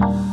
Bye.